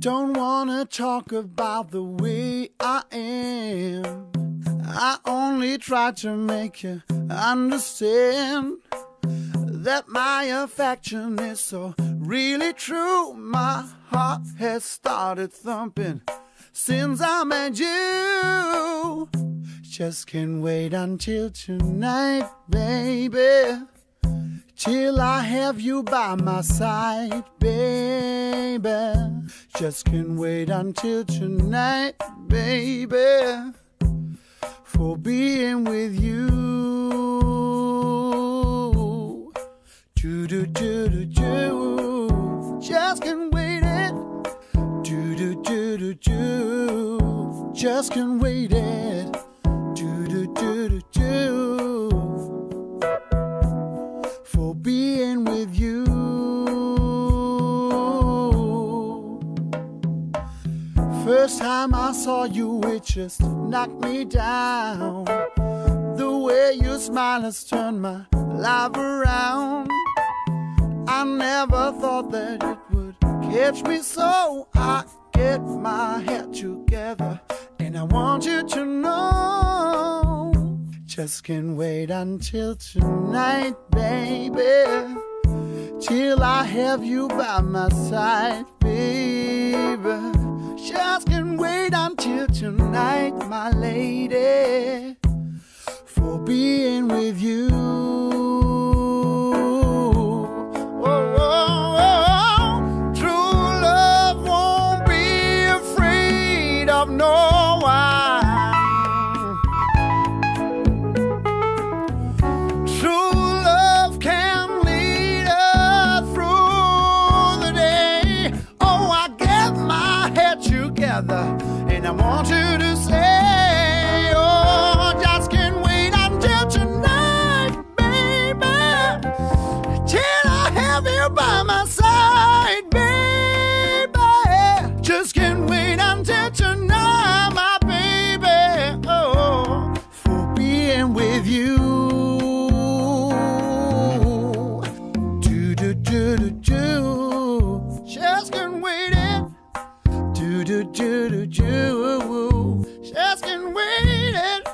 Don't wanna talk about the way I am. I only try to make you understand that my affection is so really true. My heart has started thumping since I met you. Just can't wait until tonight, baby. Till I have you by my side, baby. Just can't wait until tonight, baby. For being with you. Do do do do do. Just can't wait it. Do do do do do. Just can't wait it. First time I saw you, it just knocked me down. The way you smile has turned my life around. I never thought that it would catch me, so I get my head together. And I want you to know. Just can't wait until tonight, baby. Till I have you by my side, baby. Tonight, my lady. For being with you. Oh, oh, oh. True love won't be afraid of no one. Do do do. Just can't wait it. Do do do do do. Just can't wait it.